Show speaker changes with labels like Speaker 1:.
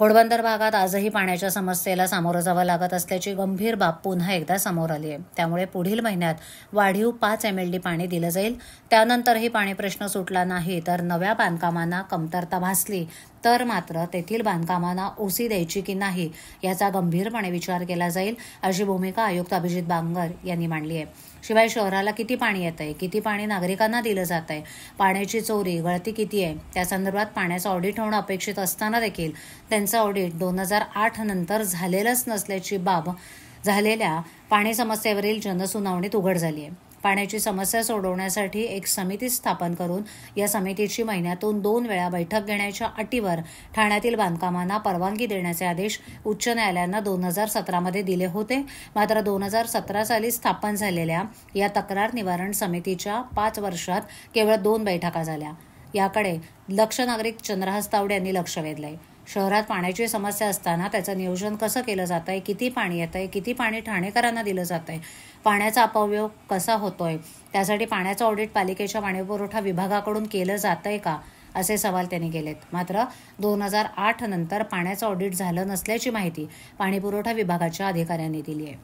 Speaker 1: घोडबंदर भागात आजही पाण्याच्या समस्येला सामोरं जावं लागत असल्याची गंभीर बाब पुन्हा एकदा समोर आली आहे. त्यामुळे पुढील महिन्यात वाढीव पाच एम एल डी पाणी दिलं जाईल. त्यानंतरही पाणी प्रश्न सुटला नाही तर नव्या बांधकामांना कमतरता भासली तर मात्र तेथील बांधकामांना ओसी द्यायची की नाही याचा गंभीरपणे विचार केला जाईल अशी भूमिका आयुक्त अभिजित बांगर यांनी मांडली आहे. शिवाय शहराला किती पाणी येत आहे किती पाणी नागरिकांना दिलं जात आहे पाण्याची चोरी गळती किती आहे त्या संदर्भात पाण्याचं ऑडिट होणं अपेक्षित असताना देखील त्यांचं ऑडिट दोन हजार आठ नंतर झालेलंच नसल्याची बाब झालेल्या पाणी समस्येवरील जनसुनावणीत उघड झाली आहे. पाण्याची समस्या सोडवण्यासाठी एक समिती स्थापन करून या समितीची महिन्यातून दोन वेळा बैठक घेण्याच्या अटीवर ठाण्यातील बांधकामांना परवानगी देण्याचे आदेश उच्च न्यायालयानं दोन हजार सतरामध्ये दिले होते. मात्र दोन हजार सतरा साली स्थापन झालेल्या या तक्रार निवारण समितीच्या पाच वर्षात केवळ दोन बैठका झाल्या. याकडे लक्ष नागरिक चंद्रहास तावडे यांनी लक्ष वेधलंय. शहरात पाण्याची समस्या असताना त्याचं नियोजन कसं केलं जात आहे किती पाणी येत आहे किती पाणी ठाणेकरांना दिलं जात आहे पाण्याचा अपव्यय कसा होतोय? त्यासाठी पाण्याचं ऑडिट पालिकेच्या पाणीपुरवठा विभागाकडून केलं जात आहे का? असे सवाल त्यांनी केलेत. मात्र दोन हजार आठ नंतर पाण्याचं ऑडिट झालं नसल्याची माहिती पाणीपुरवठा विभागाच्या अधिकाऱ्यांनी दिली आहे.